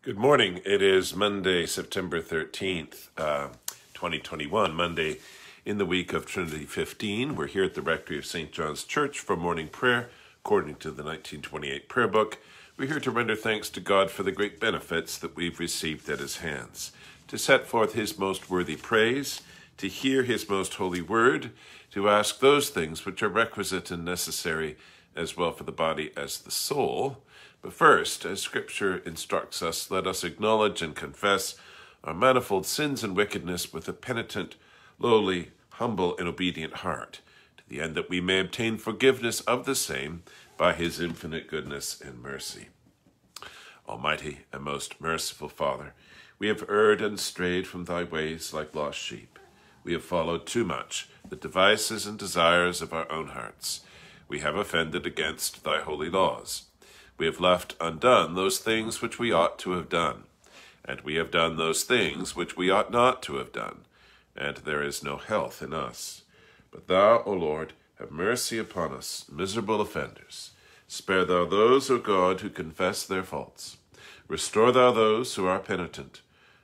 Good morning. It is Monday, September 13th, uh, 2021, Monday in the week of Trinity 15. We're here at the Rectory of St. John's Church for morning prayer, according to the 1928 prayer book. We're here to render thanks to God for the great benefits that we've received at his hands, to set forth his most worthy praise, to hear his most holy word, to ask those things which are requisite and necessary as well for the body as the soul, but first, as Scripture instructs us, let us acknowledge and confess our manifold sins and wickedness with a penitent, lowly, humble, and obedient heart, to the end that we may obtain forgiveness of the same by his infinite goodness and mercy. Almighty and most merciful Father, we have erred and strayed from thy ways like lost sheep. We have followed too much the devices and desires of our own hearts. We have offended against thy holy laws. We have left undone those things which we ought to have done, and we have done those things which we ought not to have done, and there is no health in us. But thou, O Lord, have mercy upon us, miserable offenders. Spare thou those, O God, who confess their faults. Restore thou those who are penitent,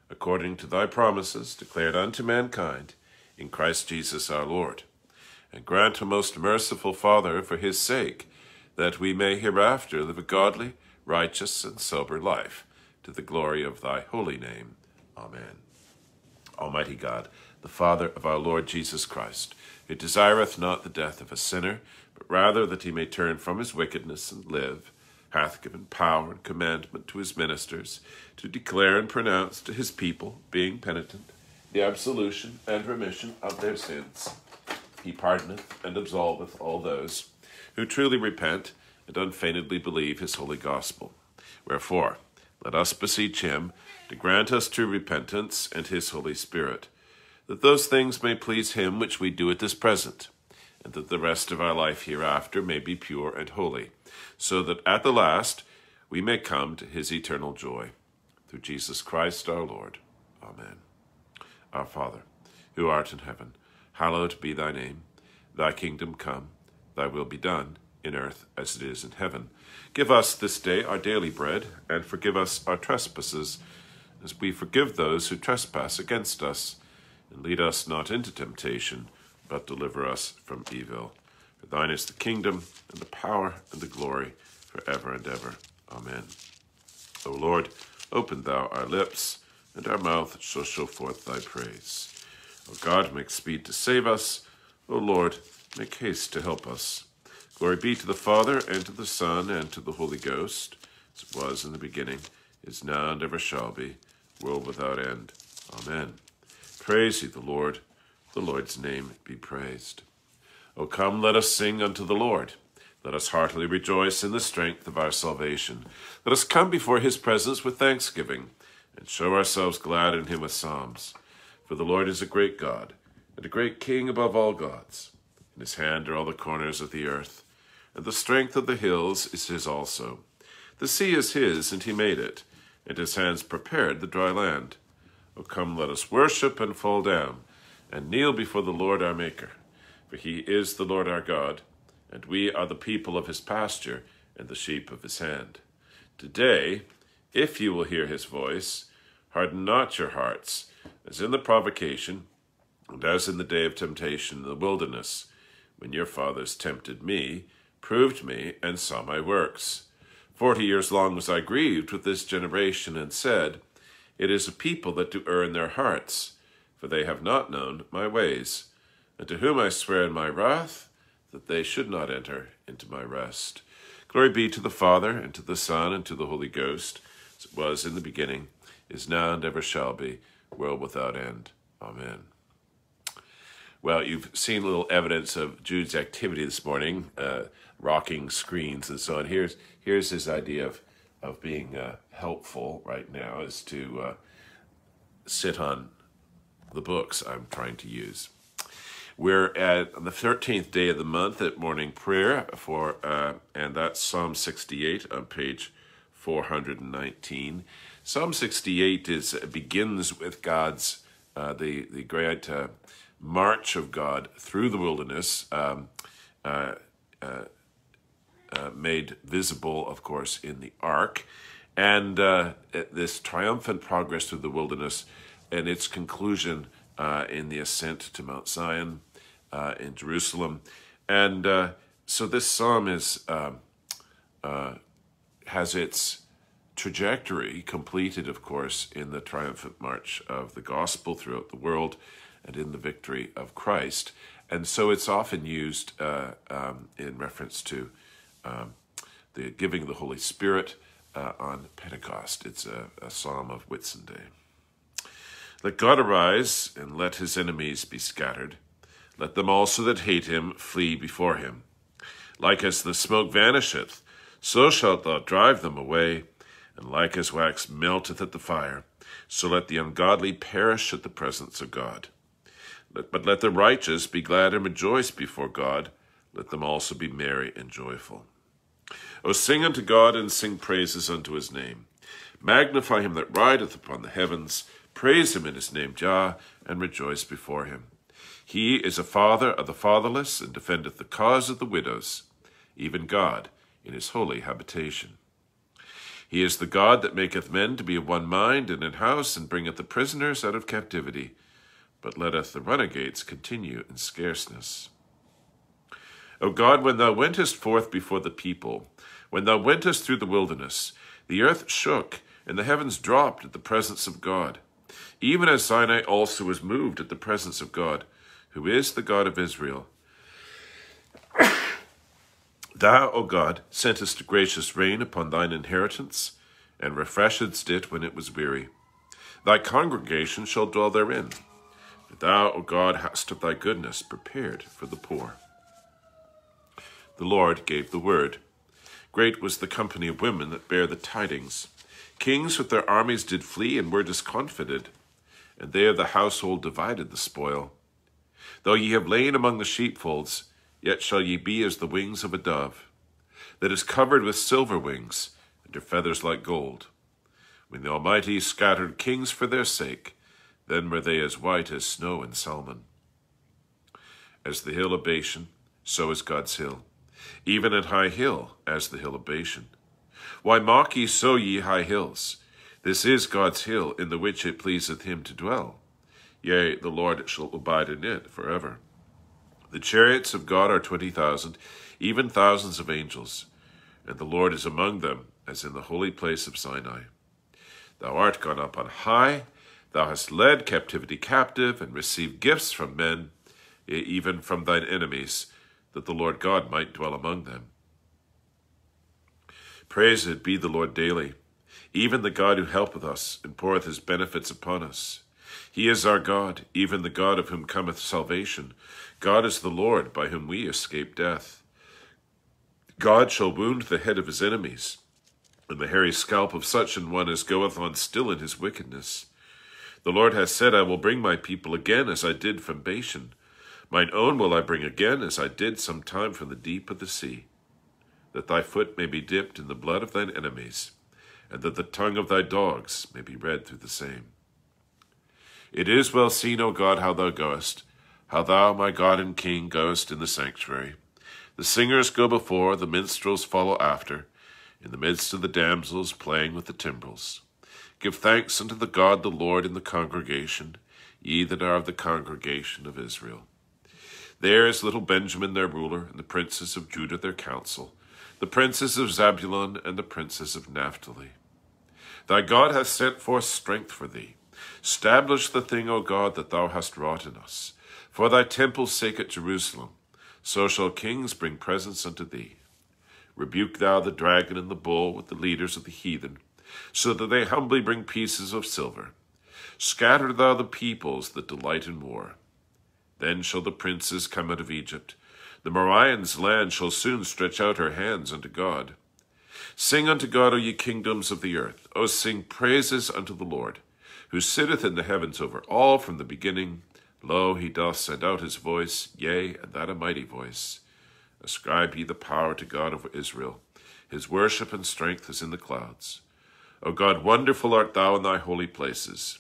according to thy promises declared unto mankind in Christ Jesus our Lord. And grant, O most merciful Father, for his sake, that we may hereafter live a godly, righteous, and sober life, to the glory of thy holy name. Amen. Almighty God, the Father of our Lord Jesus Christ, who desireth not the death of a sinner, but rather that he may turn from his wickedness and live, hath given power and commandment to his ministers to declare and pronounce to his people, being penitent, the absolution and remission of their sins. He pardoneth and absolveth all those who truly repent and unfeignedly believe his holy gospel. Wherefore, let us beseech him to grant us true repentance and his Holy Spirit, that those things may please him which we do at this present, and that the rest of our life hereafter may be pure and holy, so that at the last we may come to his eternal joy. Through Jesus Christ our Lord. Amen. Our Father, who art in heaven, hallowed be thy name. Thy kingdom come Thy will be done, in earth as it is in heaven. Give us this day our daily bread, and forgive us our trespasses, as we forgive those who trespass against us. And lead us not into temptation, but deliver us from evil. For thine is the kingdom, and the power, and the glory, for ever and ever. Amen. O Lord, open thou our lips, and our mouth shall show forth thy praise. O God, make speed to save us. O Lord, Make haste to help us. Glory be to the Father, and to the Son, and to the Holy Ghost, as it was in the beginning, is now, and ever shall be, world without end. Amen. Praise ye the Lord. The Lord's name be praised. O come, let us sing unto the Lord. Let us heartily rejoice in the strength of our salvation. Let us come before his presence with thanksgiving, and show ourselves glad in him with psalms. For the Lord is a great God, and a great King above all gods. In his hand are all the corners of the earth, and the strength of the hills is his also. The sea is his, and he made it, and his hands prepared the dry land. O come, let us worship and fall down, and kneel before the Lord our Maker. For he is the Lord our God, and we are the people of his pasture, and the sheep of his hand. Today, if you will hear his voice, harden not your hearts, as in the provocation, and as in the day of temptation in the wilderness, when your fathers tempted me, proved me, and saw my works. Forty years long was I grieved with this generation, and said, It is a people that do err in their hearts, for they have not known my ways. And to whom I swear in my wrath, that they should not enter into my rest. Glory be to the Father, and to the Son, and to the Holy Ghost, as it was in the beginning, is now, and ever shall be, world without end. Amen. Well, you've seen a little evidence of Jude's activity this morning, uh, rocking screens and so on. Here's here's his idea of of being uh, helpful right now is to uh, sit on the books I'm trying to use. We're at the 13th day of the month at morning prayer for, uh, and that's Psalm 68 on page 419. Psalm 68 is begins with God's uh, the the great uh, march of God through the wilderness, um, uh, uh, uh, made visible, of course, in the ark. and uh, this triumphant progress through the wilderness and its conclusion uh, in the ascent to Mount Zion uh, in Jerusalem. And so this psalm is um, has its trajectory completed, of course, in the triumphant march of the gospel throughout the world and in the victory of Christ. And so it's often used uh, um, in reference to um, the giving of the Holy Spirit uh, on Pentecost. It's a, a psalm of Whitsunday. Let God arise and let his enemies be scattered. Let them also that hate him flee before him. Like as the smoke vanisheth, so shalt thou drive them away, and like as wax melteth at the fire, so let the ungodly perish at the presence of God. But let the righteous be glad and rejoice before God. Let them also be merry and joyful. O sing unto God and sing praises unto his name. Magnify him that rideth upon the heavens. Praise him in his name, Jah, and rejoice before him. He is a father of the fatherless, and defendeth the cause of the widows, even God in his holy habitation. He is the God that maketh men to be of one mind and in house, and bringeth the prisoners out of captivity, but letteth the runagates continue in scarceness. O God, when thou wentest forth before the people, when thou wentest through the wilderness, the earth shook, and the heavens dropped at the presence of God, even as Sinai also was moved at the presence of God, who is the God of Israel. Thou, O God, sentest gracious rain upon thine inheritance, and refreshedst it when it was weary. Thy congregation shall dwell therein. Thou, O God, hast of thy goodness prepared for the poor. The Lord gave the word. Great was the company of women that bare the tidings. Kings with their armies did flee and were discomfited, and they of the household divided the spoil. Though ye have lain among the sheepfolds, Yet shall ye be as the wings of a dove, that is covered with silver wings, and her feathers like gold. When the Almighty scattered kings for their sake, then were they as white as snow in Salmon. As the hill of Bashan, so is God's hill, even an high hill as the hill of Bashan. Why mock ye so, ye high hills? This is God's hill, in the which it pleaseth him to dwell. Yea, the Lord shall abide in it for ever. The chariots of God are twenty thousand, even thousands of angels, and the Lord is among them, as in the holy place of Sinai. Thou art gone up on high, thou hast led captivity captive, and received gifts from men, even from thine enemies, that the Lord God might dwell among them. Praised be the Lord daily, even the God who helpeth us, and poureth his benefits upon us. He is our God, even the God of whom cometh salvation. God is the Lord, by whom we escape death. God shall wound the head of his enemies, and the hairy scalp of such an one as goeth on still in his wickedness. The Lord hath said, I will bring my people again as I did from Bashan. Mine own will I bring again as I did some time from the deep of the sea, that thy foot may be dipped in the blood of thine enemies, and that the tongue of thy dogs may be red through the same. It is well seen, O God, how thou goest, how thou, my God and King, goest in the sanctuary. The singers go before, the minstrels follow after, in the midst of the damsels playing with the timbrels. Give thanks unto the God the Lord in the congregation, ye that are of the congregation of Israel. There is little Benjamin their ruler, and the princes of Judah their council, the princes of Zabulon and the princes of Naphtali. Thy God hath sent forth strength for thee. Establish the thing, O God, that thou hast wrought in us. For thy temple's sake at Jerusalem, so shall kings bring presents unto thee. Rebuke thou the dragon and the bull with the leaders of the heathen, so that they humbly bring pieces of silver. Scatter thou the peoples that delight in war. Then shall the princes come out of Egypt. The Morian's land shall soon stretch out her hands unto God. Sing unto God, O ye kingdoms of the earth. O sing praises unto the Lord who sitteth in the heavens over all from the beginning. Lo, he doth send out his voice, yea, and that a mighty voice. Ascribe ye the power to God of Israel. His worship and strength is in the clouds. O God, wonderful art thou in thy holy places.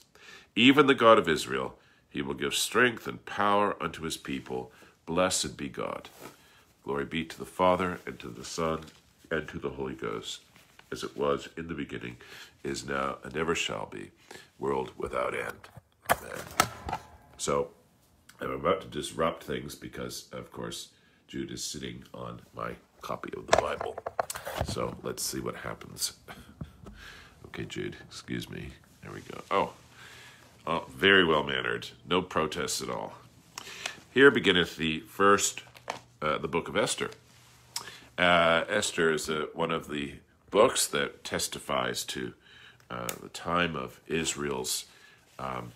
Even the God of Israel, he will give strength and power unto his people. Blessed be God. Glory be to the Father, and to the Son, and to the Holy Ghost as it was in the beginning, is now, and ever shall be, world without end. Amen. So I'm about to disrupt things because, of course, Jude is sitting on my copy of the Bible. So let's see what happens. okay, Jude, excuse me. There we go. Oh, oh very well mannered. No protests at all. Here beginneth the first, uh, the book of Esther. Uh, Esther is uh, one of the books that testifies to uh, the time of Israel's um,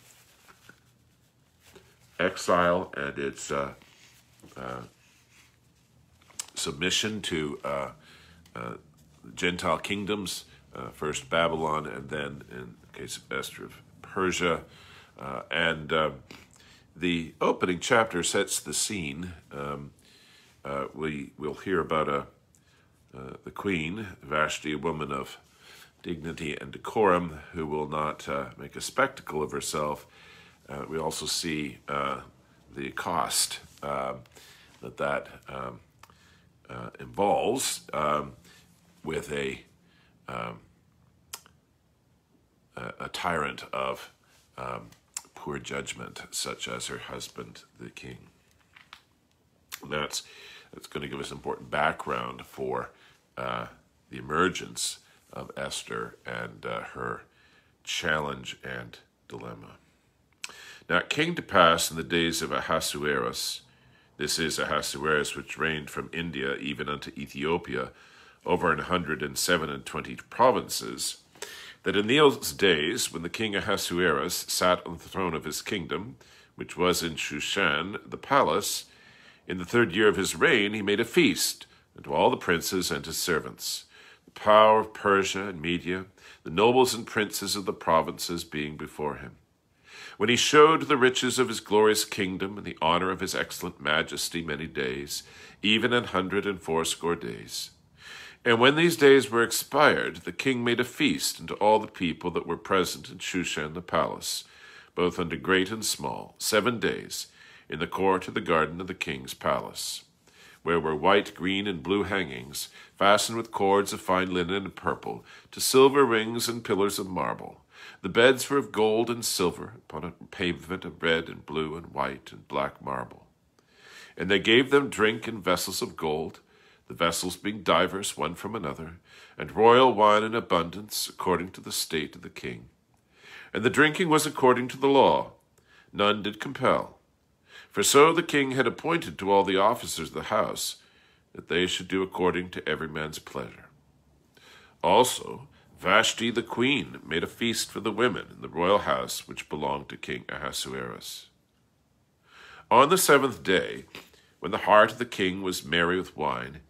exile and its uh, uh, submission to Gentile kingdoms, uh, first Babylon, and then, in the case of Esther, of Persia. and um, the opening chapter sets the scene. Um, we will hear about a the queen, Vashti, a woman of dignity and decorum, who will not uh, make a spectacle of herself. Uh, we also see uh, the cost um, that that um, uh, involves um, with a, um, a tyrant of um, poor judgment, such as her husband, the king. And that's that's going to give us important background for uh, the emergence of Esther and uh, her challenge and dilemma. Now it came to pass in the days of Ahasuerus, this is Ahasuerus which reigned from India even unto Ethiopia, over an hundred and seven and twenty provinces, that in those days, when the king Ahasuerus sat on the throne of his kingdom, which was in Shushan, the palace, in the third year of his reign he made a feast unto all the princes and his servants the power of Persia and Media, the nobles and princes of the provinces being before him. When he showed the riches of his glorious kingdom and the honor of his excellent majesty many days, even an hundred and fourscore days. And when these days were expired, the king made a feast unto all the people that were present in Shushan the palace, both unto great and small, seven days, in the court of the garden of the king's palace where were white, green, and blue hangings, fastened with cords of fine linen and purple, to silver rings and pillars of marble. The beds were of gold and silver, upon a pavement of red and blue and white and black marble. And they gave them drink in vessels of gold, the vessels being divers one from another, and royal wine in abundance, according to the state of the king. And the drinking was according to the law, none did compel for so the king had appointed to all the officers of the house, that they should do according to every man's pleasure. Also, Vashti the queen made a feast for the women in the royal house which belonged to King Ahasuerus. On the seventh day, when the heart of the king was merry with wine,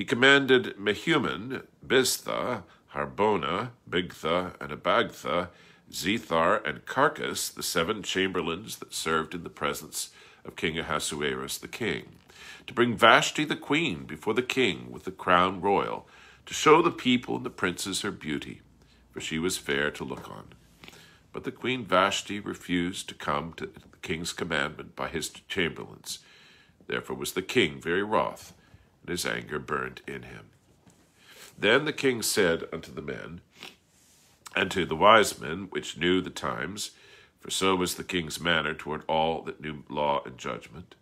he commanded Mehuman, Biztha, Harbona, Bigtha, and Abagtha, Zethar, and Carcas, the seven chamberlains that served in the presence of King Ahasuerus the king, to bring Vashti the queen before the king with the crown royal, to show the people and the princes her beauty, for she was fair to look on. But the queen Vashti refused to come to the king's commandment by his chamberlains. Therefore was the king very wroth, and his anger burned in him. Then the king said unto the men, and to the wise men which knew the times, for so was the king's manner toward all that knew law and judgment.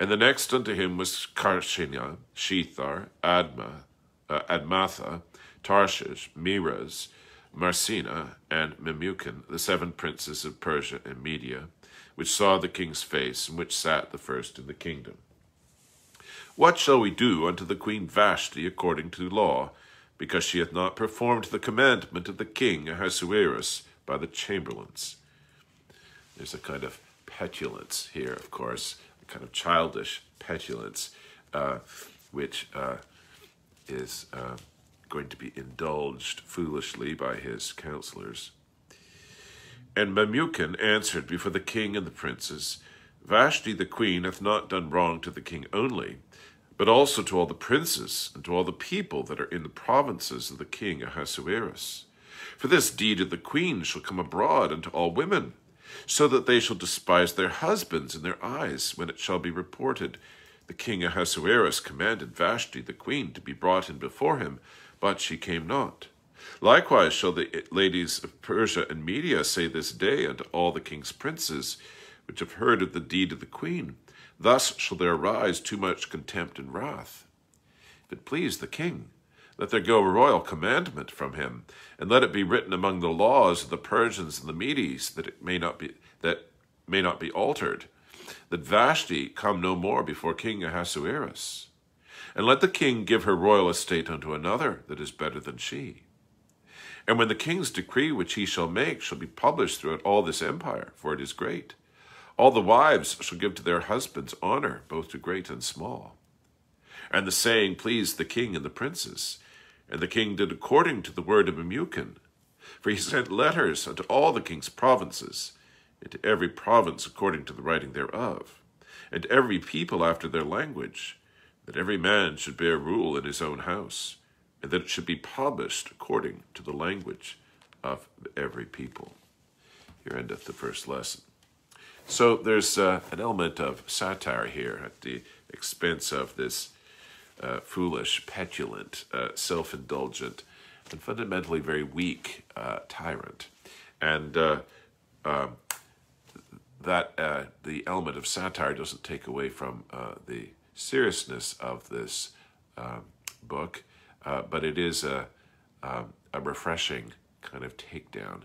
And the next unto him was Carshena, Shethar, Adma, uh, Admatha, Tarshish, Meres, Marsena, and Memucan, the seven princes of Persia and Media, which saw the king's face, and which sat the first in the kingdom. What shall we do unto the queen Vashti according to law, because she hath not performed the commandment of the king Ahasuerus by the chamberlains? There's a kind of petulance here, of course, a kind of childish petulance, uh, which uh, is uh, going to be indulged foolishly by his counselors. And Memucan answered before the king and the princes, Vashti the queen hath not done wrong to the king only, but also to all the princes and to all the people that are in the provinces of the king Ahasuerus. For this deed of the queen shall come abroad unto all women, so that they shall despise their husbands in their eyes when it shall be reported. The king Ahasuerus commanded Vashti the queen to be brought in before him, but she came not. Likewise shall the ladies of Persia and Media say this day unto all the king's princes, which have heard of the deed of the queen, Thus shall there arise too much contempt and wrath. If it please the king, let there go a royal commandment from him, and let it be written among the laws of the Persians and the Medes that it may not be that may not be altered, that Vashti come no more before King Ahasuerus. And let the king give her royal estate unto another that is better than she. And when the king's decree which he shall make shall be published throughout all this empire, for it is great, all the wives shall give to their husbands honor, both to great and small. And the saying pleased the king and the princes, and the king did according to the word of Memucan. For he sent letters unto all the king's provinces, and to every province according to the writing thereof, and every people after their language, that every man should bear rule in his own house, and that it should be published according to the language of every people. Here endeth the first lesson. So there's uh, an element of satire here at the expense of this uh, foolish, petulant, uh, self indulgent, and fundamentally very weak uh, tyrant. And uh, um, that uh, the element of satire doesn't take away from the seriousness of this um, book, but it is a, um, a refreshing kind of takedown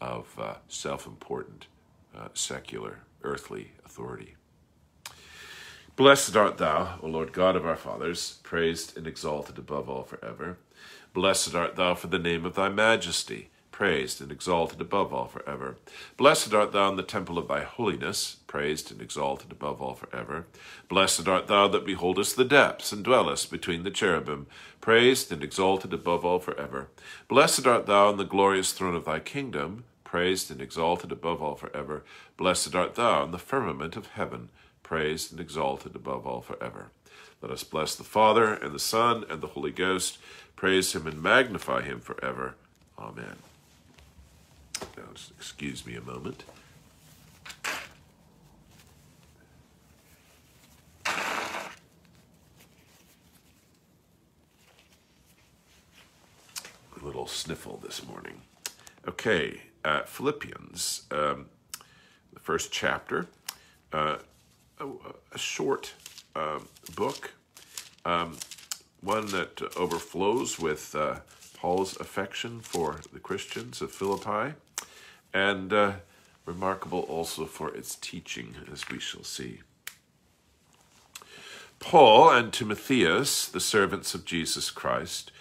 of self important Uh, secular earthly authority. Blessed art thou, O Lord God of our fathers, praised and exalted above all forever. Blessed art thou for the name of thy majesty, praised and exalted above all forever. Blessed art thou in the temple of thy holiness, praised and exalted above all forever. Blessed art thou that beholdest the depths and dwellest between the cherubim, praised and exalted above all forever. Blessed art thou in the glorious throne of thy kingdom, praised and exalted above all forever. Blessed art thou in the firmament of heaven, praised and exalted above all forever. Let us bless the Father, and the Son, and the Holy Ghost. Praise him and magnify him forever. Amen. Now, excuse me a moment. A little sniffle this morning. Okay, Philippians, um, the first chapter. Uh, a, a short uh, book, um, one that overflows with uh, Paul's affection for the Christians of Philippi, and uh, remarkable also for its teaching, as we shall see. Paul and Timotheus, the servants of Jesus Christ,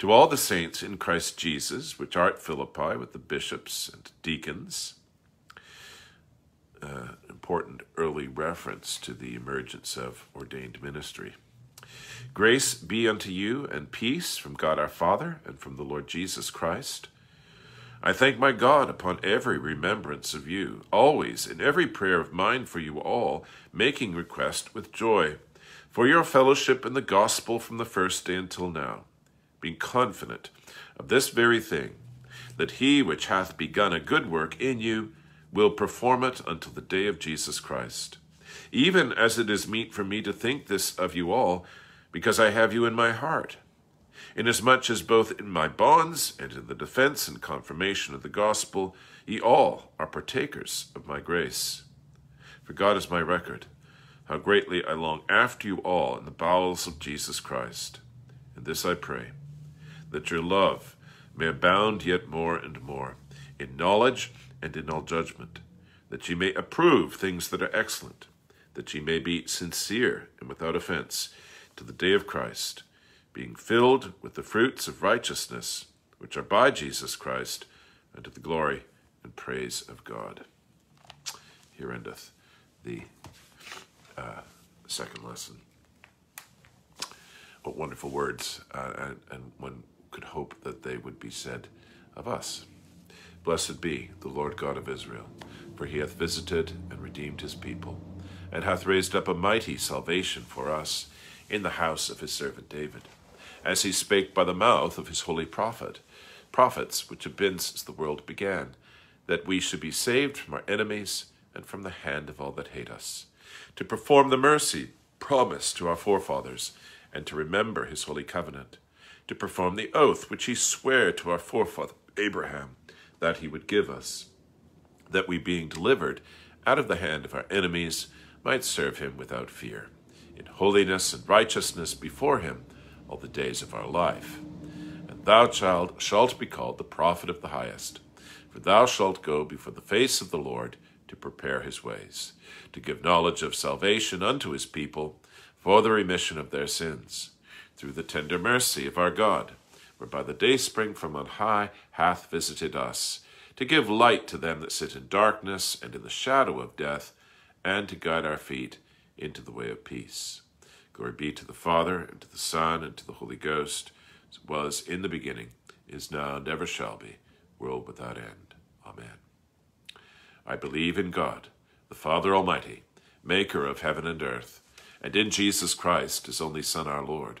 to all the saints in Christ Jesus, which are at Philippi, with the bishops and deacons, uh, important early reference to the emergence of ordained ministry. Grace be unto you and peace from God our Father and from the Lord Jesus Christ. I thank my God upon every remembrance of you, always in every prayer of mine for you all, making request with joy, for your fellowship in the gospel from the first day until now, being confident of this very thing, that he which hath begun a good work in you will perform it until the day of Jesus Christ. Even as it is meet for me to think this of you all, because I have you in my heart, inasmuch as both in my bonds and in the defense and confirmation of the gospel, ye all are partakers of my grace. For God is my record, how greatly I long after you all in the bowels of Jesus Christ. And this I pray, that your love may abound yet more and more in knowledge and in all judgment, that ye may approve things that are excellent, that ye may be sincere and without offense to the day of Christ, being filled with the fruits of righteousness, which are by Jesus Christ, unto the glory and praise of God. Here endeth the uh, second lesson. What wonderful words, uh, and, and one could hope that they would be said of us. Blessed be the Lord God of Israel, for he hath visited and redeemed his people, and hath raised up a mighty salvation for us in the house of his servant David, as he spake by the mouth of his holy prophet, prophets which have been since the world began, that we should be saved from our enemies and from the hand of all that hate us, to perform the mercy promised to our forefathers, and to remember his holy covenant to perform the oath which he sware to our forefather Abraham that he would give us, that we being delivered out of the hand of our enemies might serve him without fear, in holiness and righteousness before him all the days of our life. And thou, child, shalt be called the prophet of the highest, for thou shalt go before the face of the Lord to prepare his ways, to give knowledge of salvation unto his people, for the remission of their sins, through the tender mercy of our God, whereby the day spring from on high hath visited us, to give light to them that sit in darkness and in the shadow of death, and to guide our feet into the way of peace. Glory be to the Father, and to the Son, and to the Holy Ghost, as it was in the beginning, is now, and ever shall be, world without end. Amen. I believe in God, the Father Almighty, maker of heaven and earth, and in Jesus Christ, his only Son, our Lord,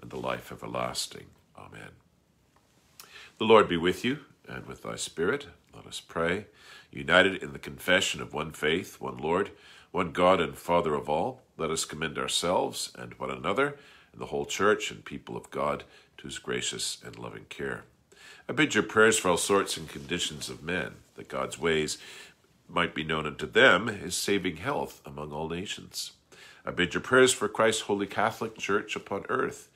and the life everlasting. Amen. The Lord be with you, and with thy spirit. Let us pray. United in the confession of one faith, one Lord, one God and Father of all, let us commend ourselves and one another, and the whole church and people of God, to his gracious and loving care. I bid your prayers for all sorts and conditions of men, that God's ways might be known unto them, his saving health among all nations. I bid your prayers for Christ's holy Catholic Church upon earth,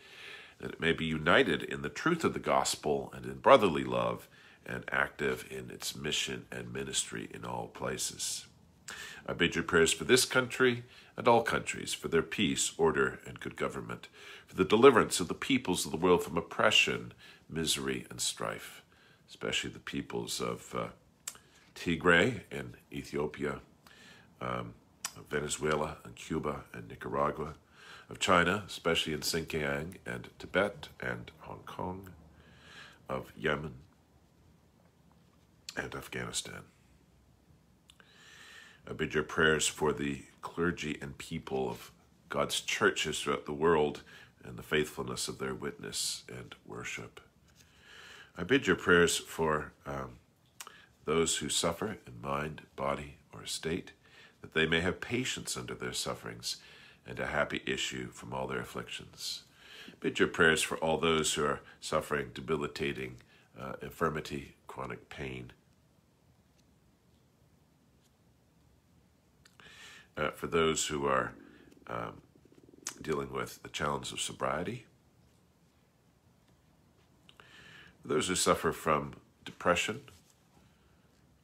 that it may be united in the truth of the gospel and in brotherly love, and active in its mission and ministry in all places. I bid your prayers for this country and all countries, for their peace, order, and good government, for the deliverance of the peoples of the world from oppression, misery, and strife, especially the peoples of uh, Tigray and Ethiopia, um, Venezuela and Cuba and Nicaragua, of China, especially in Xinjiang and Tibet and Hong Kong, of Yemen and Afghanistan. I bid your prayers for the clergy and people of God's churches throughout the world and the faithfulness of their witness and worship. I bid your prayers for um, those who suffer in mind, body, or estate, that they may have patience under their sufferings and a happy issue from all their afflictions. Bid your prayers for all those who are suffering debilitating uh, infirmity, chronic pain, uh, for those who are um, dealing with the challenge of sobriety, for those who suffer from depression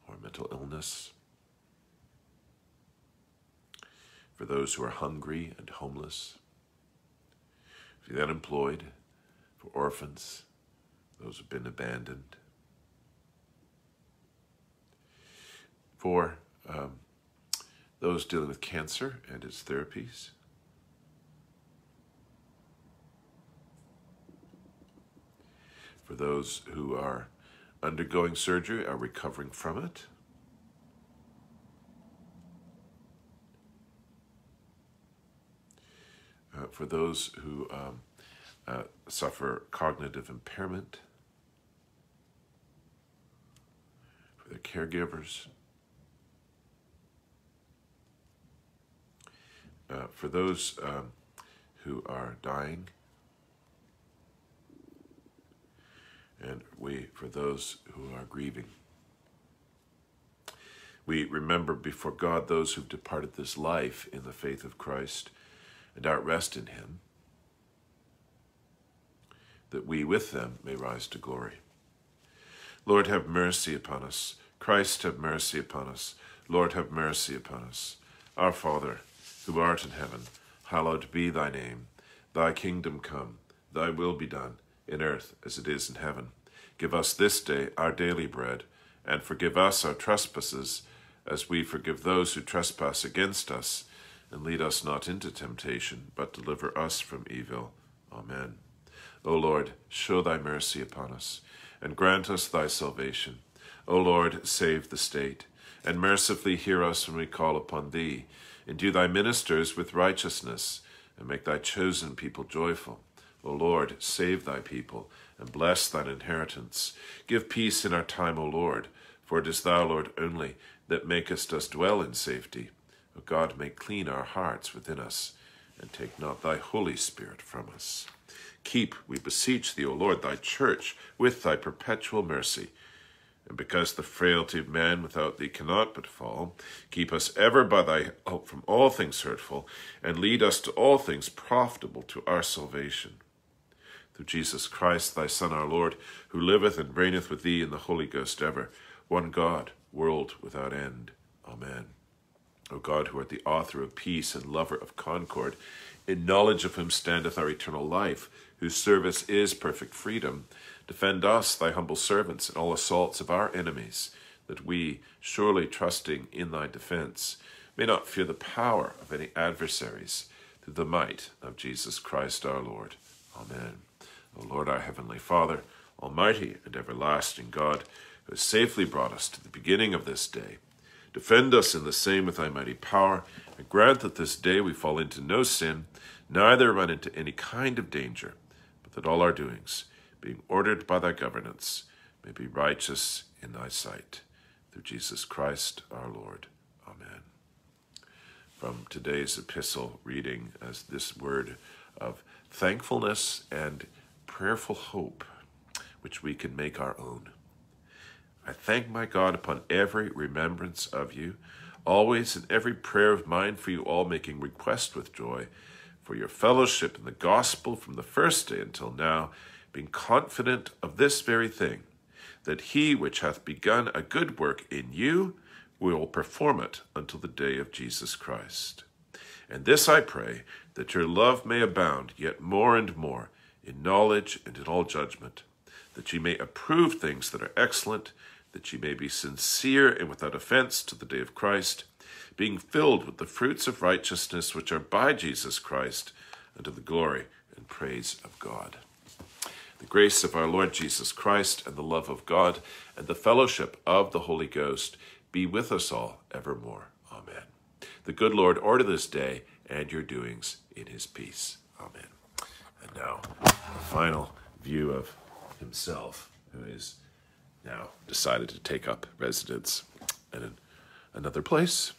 or mental illness, for those who are hungry and homeless, for the unemployed, for orphans, those who've been abandoned, for um, those dealing with cancer and its therapies. For those who are undergoing surgery, are recovering from it. Uh, for those who um, uh, suffer cognitive impairment, for their caregivers, uh, for those um, who are dying, and we for those who are grieving. We remember before God those who've departed this life in the faith of Christ and are at rest in Him, that we with them may rise to glory. Lord, have mercy upon us. Christ, have mercy upon us. Lord, have mercy upon us. Our Father, who art in heaven, hallowed be thy name. Thy kingdom come, thy will be done, in earth as it is in heaven. Give us this day our daily bread, and forgive us our trespasses, as we forgive those who trespass against us. And lead us not into temptation, but deliver us from evil. Amen. O Lord, show thy mercy upon us, and grant us thy salvation. O Lord, save the state, and mercifully hear us when we call upon thee. Endue thy ministers with righteousness, and make thy chosen people joyful. O Lord, save thy people, and bless thine inheritance. Give peace in our time, O Lord, for it is thou, Lord, only, that makest us dwell in safety. O God, may clean our hearts within us, and take not thy Holy Spirit from us. Keep, we beseech thee, O Lord, thy church with thy perpetual mercy. And because the frailty of man without thee cannot but fall, keep us ever by thy help from all things hurtful, and lead us to all things profitable to our salvation. Through Jesus Christ, thy Son, our Lord, who liveth and reigneth with thee in the Holy Ghost ever, one God, world without end. Amen. O God, who art the author of peace and lover of concord, in knowledge of whom standeth our eternal life, whose service is perfect freedom, defend us, thy humble servants, in all assaults of our enemies, that we, surely trusting in thy defense, may not fear the power of any adversaries, through the might of Jesus Christ our Lord. Amen. O Lord, our heavenly Father, almighty and everlasting God, who has safely brought us to the beginning of this day, defend us in the same with thy mighty power, and grant that this day we fall into no sin, neither run into any kind of danger, but that all our doings, being ordered by thy governance, may be righteous in thy sight. Through Jesus Christ our Lord. Amen. From today's epistle reading as this word of thankfulness and prayerful hope, which we can make our own. I thank my God upon every remembrance of you, always in every prayer of mine for you all, making request with joy for your fellowship in the gospel from the first day until now, being confident of this very thing, that he which hath begun a good work in you will perform it until the day of Jesus Christ. And this I pray, that your love may abound yet more and more in knowledge and in all judgment, that ye may approve things that are excellent, that ye may be sincere and without offense to the day of Christ, being filled with the fruits of righteousness which are by Jesus Christ, unto the glory and praise of God. The grace of our Lord Jesus Christ, and the love of God, and the fellowship of the Holy Ghost be with us all evermore. Amen. The good Lord order this day and your doings in his peace. Amen. And now, a final view of himself, who is now decided to take up residence in another place.